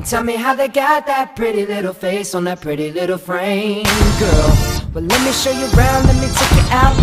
And tell me how they got that pretty little face on that pretty little frame. Girl, well let me show you around, let me take you out